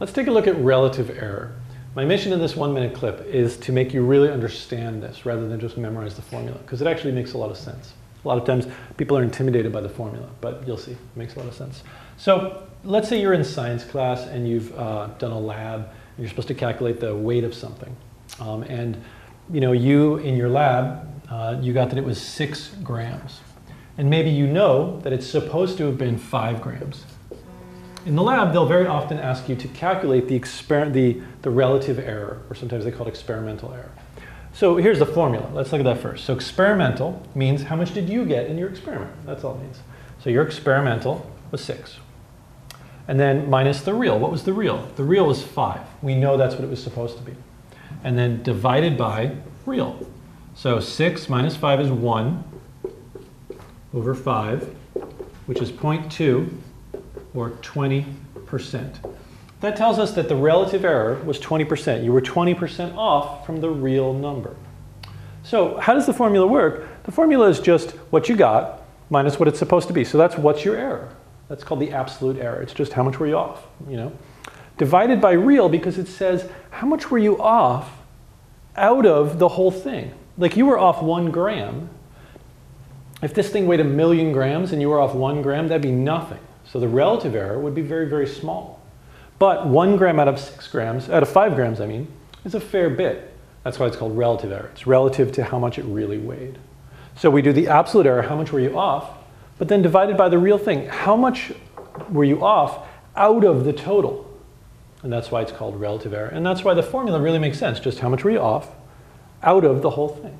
Let's take a look at relative error. My mission in this one minute clip is to make you really understand this rather than just memorize the formula because it actually makes a lot of sense. A lot of times people are intimidated by the formula, but you'll see, it makes a lot of sense. So let's say you're in science class and you've uh, done a lab and you're supposed to calculate the weight of something. Um, and you know, you in your lab, uh, you got that it was six grams. And maybe you know that it's supposed to have been five grams. In the lab, they'll very often ask you to calculate the, the, the relative error, or sometimes they call it experimental error. So here's the formula. Let's look at that first. So experimental means how much did you get in your experiment? That's all it means. So your experimental was 6. And then minus the real. What was the real? The real was 5. We know that's what it was supposed to be. And then divided by real. So 6 minus 5 is 1 over 5, which is 0.2 or 20%. That tells us that the relative error was 20%. You were 20% off from the real number. So how does the formula work? The formula is just what you got minus what it's supposed to be. So that's what's your error. That's called the absolute error. It's just how much were you off, you know? Divided by real because it says how much were you off out of the whole thing. Like you were off one gram. If this thing weighed a million grams and you were off one gram, that'd be nothing. So the relative error would be very, very small. But one gram out of six grams, out of five grams, I mean, is a fair bit. That's why it's called relative error. It's relative to how much it really weighed. So we do the absolute error, how much were you off, but then divided by the real thing, how much were you off out of the total? And that's why it's called relative error. And that's why the formula really makes sense, just how much were you off out of the whole thing.